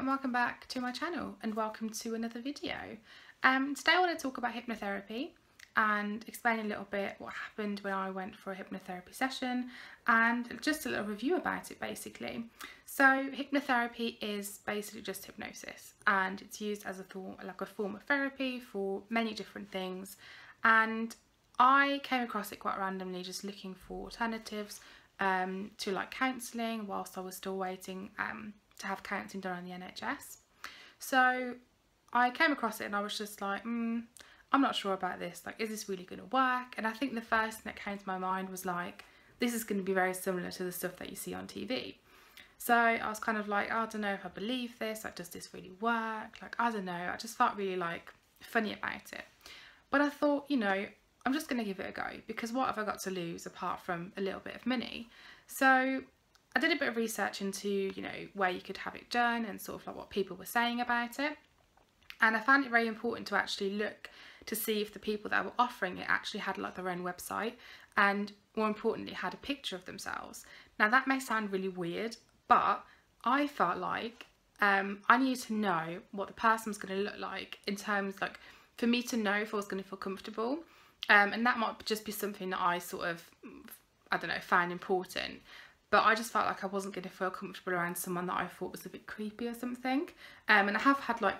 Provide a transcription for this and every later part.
and welcome back to my channel and welcome to another video. Um, today I want to talk about hypnotherapy and explain a little bit what happened when I went for a hypnotherapy session and just a little review about it basically. So hypnotherapy is basically just hypnosis and it's used as a form, like a form of therapy for many different things and I came across it quite randomly just looking for alternatives um, to like counselling whilst I was still waiting um, to have counselling done on the NHS. So I came across it and I was just like, mm, I'm not sure about this. Like, is this really going to work? And I think the first thing that came to my mind was like, this is going to be very similar to the stuff that you see on TV. So I was kind of like, I don't know if I believe this. Like, does this really work? Like, I don't know. I just felt really like funny about it. But I thought, you know, I'm just going to give it a go because what have I got to lose apart from a little bit of money? So I did a bit of research into, you know, where you could have it done and sort of like what people were saying about it. And I found it very important to actually look to see if the people that were offering it actually had like their own website and more importantly had a picture of themselves. Now that may sound really weird, but I felt like um, I needed to know what the person was going to look like in terms like for me to know if I was going to feel comfortable. Um, and that might just be something that I sort of, I don't know, found important but I just felt like I wasn't going to feel comfortable around someone that I thought was a bit creepy or something. Um, and I have had like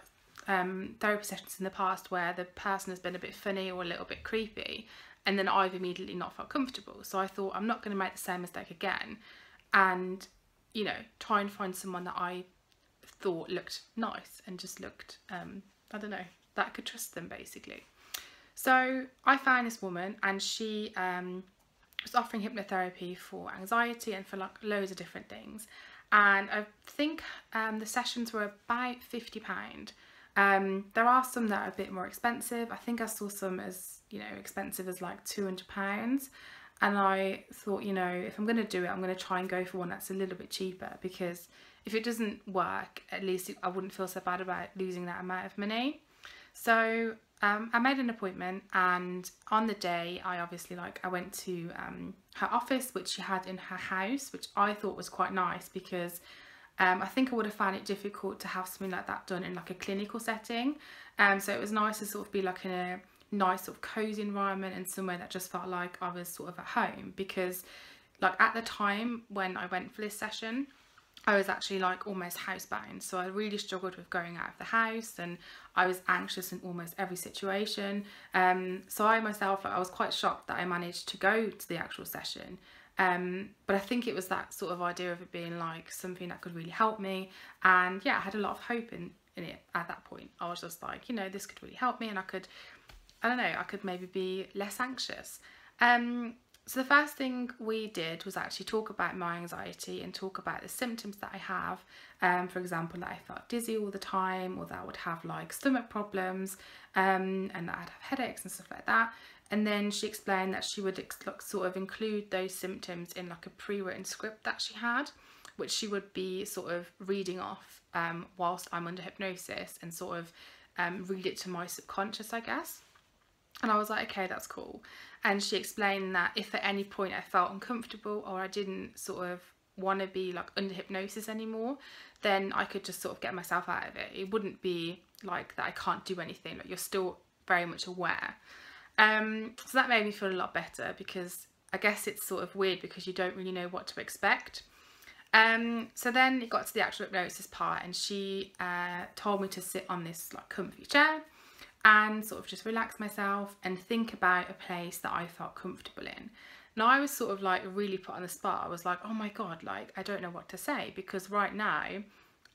um, therapy sessions in the past where the person has been a bit funny or a little bit creepy and then I've immediately not felt comfortable. So I thought I'm not going to make the same mistake again and, you know, try and find someone that I thought looked nice and just looked, um, I don't know, that I could trust them basically. So I found this woman and she um, was offering hypnotherapy for anxiety and for like loads of different things. And I think um, the sessions were about £50. Um, there are some that are a bit more expensive. I think I saw some as, you know, expensive as like £200. And I thought, you know, if I'm going to do it, I'm going to try and go for one that's a little bit cheaper because if it doesn't work, at least I wouldn't feel so bad about losing that amount of money. So um, I made an appointment and on the day I obviously like I went to um, her office which she had in her house which I thought was quite nice because um, I think I would have found it difficult to have something like that done in like a clinical setting. Um, so it was nice to sort of be like in a nice sort of cozy environment and somewhere that just felt like I was sort of at home because like at the time when I went for this session I was actually like almost housebound so I really struggled with going out of the house and I was anxious in almost every situation. Um, so I myself I was quite shocked that I managed to go to the actual session. Um, but I think it was that sort of idea of it being like something that could really help me and yeah I had a lot of hope in, in it at that point. I was just like you know this could really help me and I could I don't know I could maybe be less anxious. Um, so the first thing we did was actually talk about my anxiety and talk about the symptoms that I have. Um, for example, that I felt dizzy all the time or that I would have like stomach problems um, and that I'd have headaches and stuff like that. And then she explained that she would like, sort of include those symptoms in like a pre-written script that she had, which she would be sort of reading off um, whilst I'm under hypnosis and sort of um, read it to my subconscious, I guess. And I was like, okay, that's cool. And she explained that if at any point I felt uncomfortable or I didn't sort of want to be like under hypnosis anymore, then I could just sort of get myself out of it. It wouldn't be like that I can't do anything, like you're still very much aware. Um, so that made me feel a lot better because I guess it's sort of weird because you don't really know what to expect. Um, so then it got to the actual hypnosis part and she uh, told me to sit on this like comfy chair and sort of just relax myself and think about a place that I felt comfortable in. Now I was sort of like really put on the spot. I was like, oh my God, like I don't know what to say because right now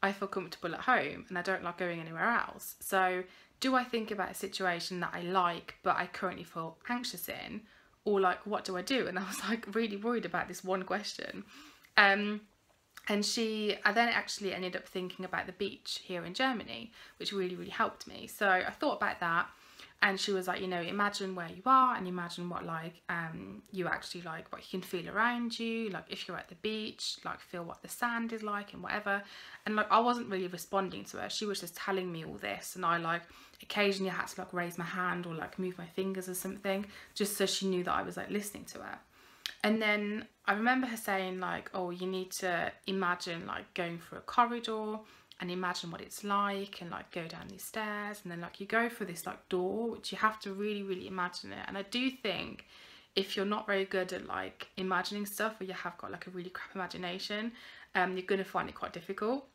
I feel comfortable at home and I don't like going anywhere else. So do I think about a situation that I like but I currently feel anxious in or like what do I do? And I was like really worried about this one question. Um, and she I then actually ended up thinking about the beach here in Germany which really really helped me. So I thought about that and she was like you know imagine where you are and imagine what like um you actually like what you can feel around you like if you're at the beach like feel what the sand is like and whatever. And like I wasn't really responding to her. She was just telling me all this and I like occasionally had to like raise my hand or like move my fingers or something just so she knew that I was like listening to her and then I remember her saying like, oh, you need to imagine like going through a corridor and imagine what it's like and like go down these stairs and then like you go for this like door which you have to really really imagine it. And I do think if you're not very good at like imagining stuff or you have got like a really crap imagination um you're gonna find it quite difficult.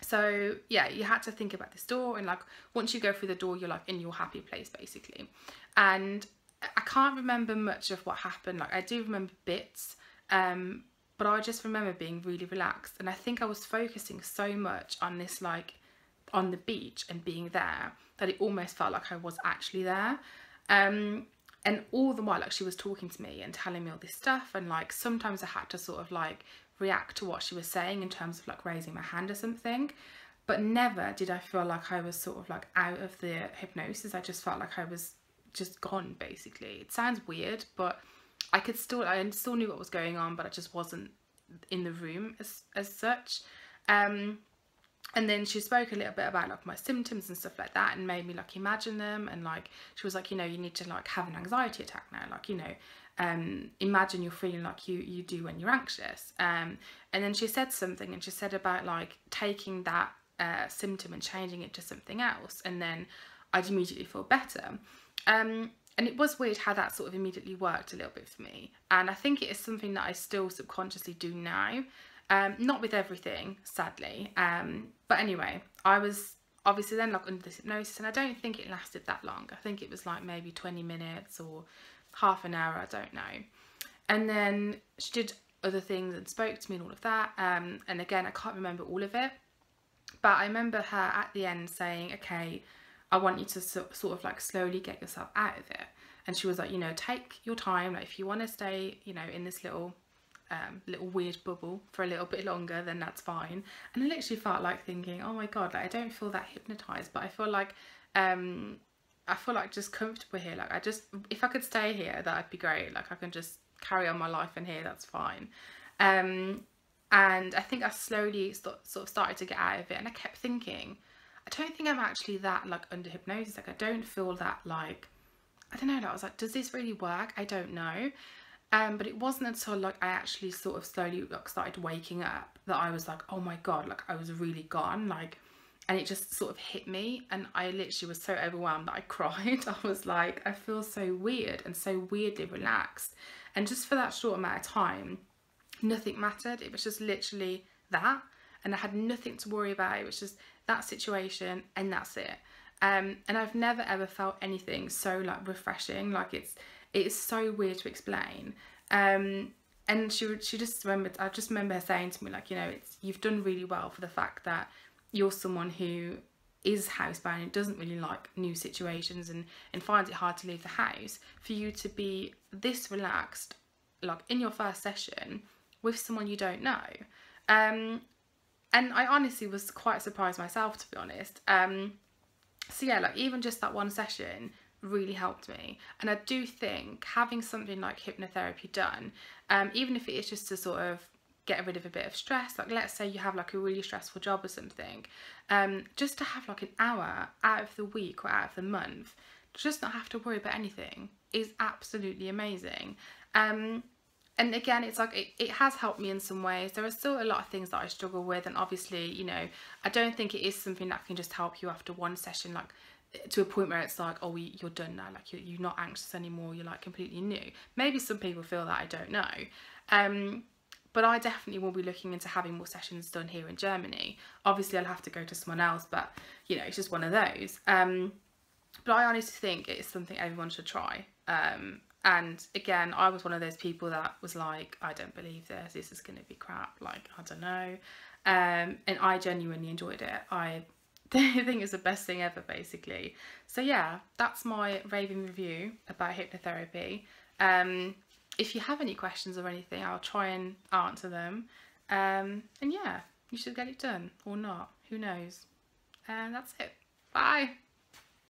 So yeah you had to think about this door and like once you go through the door you're like in your happy place basically. And I can't remember much of what happened like I do remember bits um but I just remember being really relaxed and I think I was focusing so much on this like on the beach and being there that it almost felt like I was actually there um, and all the while like she was talking to me and telling me all this stuff and like sometimes I had to sort of like react to what she was saying in terms of like raising my hand or something but never did I feel like I was sort of like out of the hypnosis I just felt like I was just gone basically. It sounds weird but I could still, I still knew what was going on, but I just wasn't in the room as, as such. Um, and then she spoke a little bit about like my symptoms and stuff like that and made me like imagine them and like she was like you know you need to like have an anxiety attack now like you know um imagine you're feeling like you you do when you're anxious. Um and then she said something and she said about like taking that uh, symptom and changing it to something else. And then I'd immediately feel better um and it was weird how that sort of immediately worked a little bit for me. And I think it is something that I still subconsciously do now. Um, not with everything sadly. Um, but anyway I was obviously then like under this hypnosis and I don't think it lasted that long. I think it was like maybe 20 minutes or half an hour I don't know. And then she did other things and spoke to me and all of that. Um, and again I can't remember all of it. But I remember her at the end saying okay I want you to so, sort of like slowly get yourself out of it. And she was like, you know, take your time. Like if you want to stay, you know, in this little um, little weird bubble for a little bit longer, then that's fine. And I literally felt like thinking, oh my God, like I don't feel that hypnotized, but I feel like, um, I feel like just comfortable here. Like I just, if I could stay here, that'd be great. Like I can just carry on my life in here, that's fine. Um, and I think I slowly sort of started to get out of it and I kept thinking, I don't think I'm actually that like under hypnosis. Like I don't feel that like, I don't know. Like, I was like, does this really work? I don't know. Um, but it wasn't until like I actually sort of slowly like started waking up that I was like, oh my god, like I was really gone, like, and it just sort of hit me, and I literally was so overwhelmed that I cried. I was like, I feel so weird and so weirdly relaxed, and just for that short amount of time, nothing mattered. It was just literally that, and I had nothing to worry about. It was just that situation and that's it. Um, and I've never ever felt anything so like refreshing. Like it's it's so weird to explain. Um, and she she just remembered I just remember her saying to me like you know it's you've done really well for the fact that you're someone who is housebound and doesn't really like new situations and and finds it hard to leave the house. For you to be this relaxed like in your first session with someone you don't know. Um, and I honestly was quite surprised myself to be honest. Um so yeah like even just that one session really helped me. And I do think having something like hypnotherapy done um even if it is just to sort of get rid of a bit of stress like let's say you have like a really stressful job or something um just to have like an hour out of the week or out of the month just not have to worry about anything is absolutely amazing. Um and again it's like it, it has helped me in some ways. There are still a lot of things that I struggle with and obviously you know I don't think it is something that can just help you after one session like to a point where it's like oh you're done now. Like you're, you're not anxious anymore. You're like completely new. Maybe some people feel that I don't know. Um but I definitely will be looking into having more sessions done here in Germany. Obviously I'll have to go to someone else but you know it's just one of those. Um but I honestly think it is something everyone should try. Um and again I was one of those people that was like I don't believe this. This is gonna be crap. Like I don't know. Um, and I genuinely enjoyed it. I think it's the best thing ever basically. So yeah that's my raving review about hypnotherapy. Um, if you have any questions or anything I'll try and answer them. Um, and yeah you should get it done or not. Who knows? And that's it. Bye